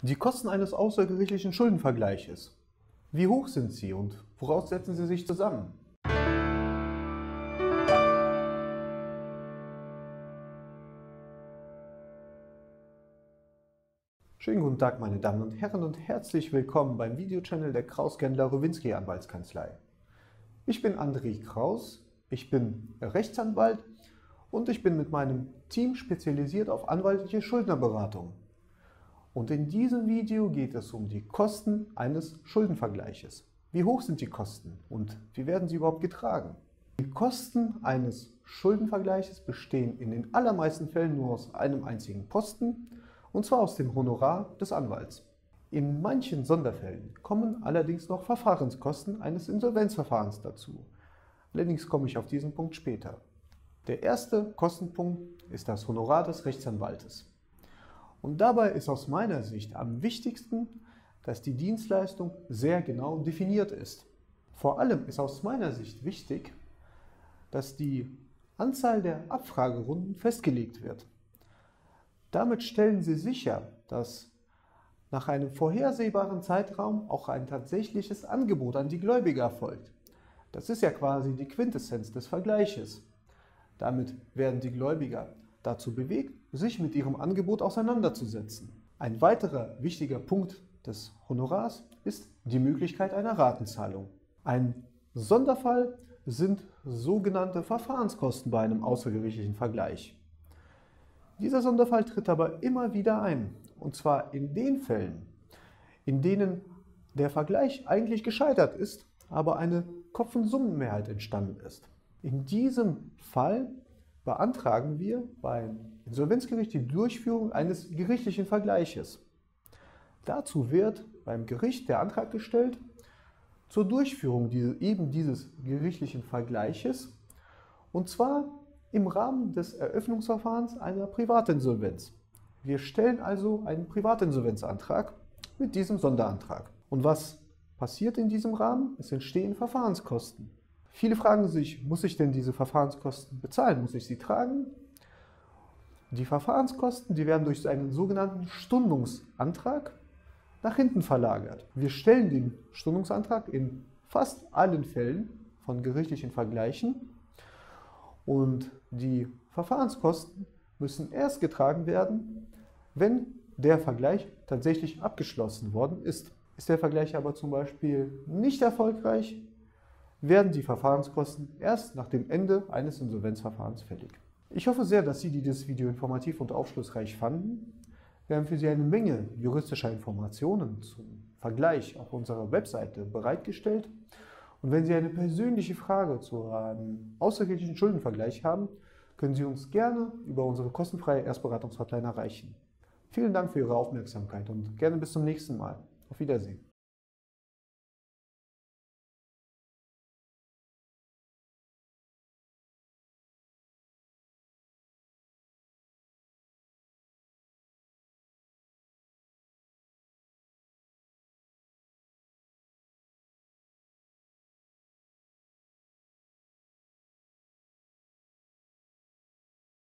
Die Kosten eines außergerichtlichen Schuldenvergleiches. Wie hoch sind sie und woraus setzen sie sich zusammen? Schönen guten Tag, meine Damen und Herren, und herzlich willkommen beim Videochannel der Kraus-Gendler-Rowinski Anwaltskanzlei. Ich bin André Kraus, ich bin Rechtsanwalt und ich bin mit meinem Team spezialisiert auf anwaltliche Schuldnerberatung. Und in diesem Video geht es um die Kosten eines Schuldenvergleiches. Wie hoch sind die Kosten und wie werden sie überhaupt getragen? Die Kosten eines Schuldenvergleiches bestehen in den allermeisten Fällen nur aus einem einzigen Posten, und zwar aus dem Honorar des Anwalts. In manchen Sonderfällen kommen allerdings noch Verfahrenskosten eines Insolvenzverfahrens dazu. Allerdings komme ich auf diesen Punkt später. Der erste Kostenpunkt ist das Honorar des Rechtsanwaltes. Und dabei ist aus meiner Sicht am wichtigsten, dass die Dienstleistung sehr genau definiert ist. Vor allem ist aus meiner Sicht wichtig, dass die Anzahl der Abfragerunden festgelegt wird. Damit stellen Sie sicher, dass nach einem vorhersehbaren Zeitraum auch ein tatsächliches Angebot an die Gläubiger erfolgt. Das ist ja quasi die Quintessenz des Vergleiches. Damit werden die Gläubiger dazu bewegt, sich mit ihrem Angebot auseinanderzusetzen. Ein weiterer wichtiger Punkt des Honorars ist die Möglichkeit einer Ratenzahlung. Ein Sonderfall sind sogenannte Verfahrenskosten bei einem außergerichtlichen Vergleich. Dieser Sonderfall tritt aber immer wieder ein, und zwar in den Fällen, in denen der Vergleich eigentlich gescheitert ist, aber eine Kopf- und Summenmehrheit entstanden ist. In diesem Fall beantragen wir beim Insolvenzgericht die Durchführung eines gerichtlichen Vergleiches. Dazu wird beim Gericht der Antrag gestellt zur Durchführung eben dieses gerichtlichen Vergleiches und zwar im Rahmen des Eröffnungsverfahrens einer Privatinsolvenz. Wir stellen also einen Privatinsolvenzantrag mit diesem Sonderantrag. Und was passiert in diesem Rahmen? Es entstehen Verfahrenskosten. Viele fragen sich, muss ich denn diese Verfahrenskosten bezahlen? Muss ich sie tragen? Die Verfahrenskosten, die werden durch einen sogenannten Stundungsantrag nach hinten verlagert. Wir stellen den Stundungsantrag in fast allen Fällen von gerichtlichen Vergleichen und die Verfahrenskosten müssen erst getragen werden, wenn der Vergleich tatsächlich abgeschlossen worden ist. Ist der Vergleich aber zum Beispiel nicht erfolgreich, werden die Verfahrenskosten erst nach dem Ende eines Insolvenzverfahrens fällig. Ich hoffe sehr, dass Sie dieses Video informativ und aufschlussreich fanden. Wir haben für Sie eine Menge juristischer Informationen zum Vergleich auf unserer Webseite bereitgestellt. Und wenn Sie eine persönliche Frage zu einem außergerichtlichen Schuldenvergleich haben, können Sie uns gerne über unsere kostenfreie Erstberatungshotline erreichen. Vielen Dank für Ihre Aufmerksamkeit und gerne bis zum nächsten Mal. Auf Wiedersehen.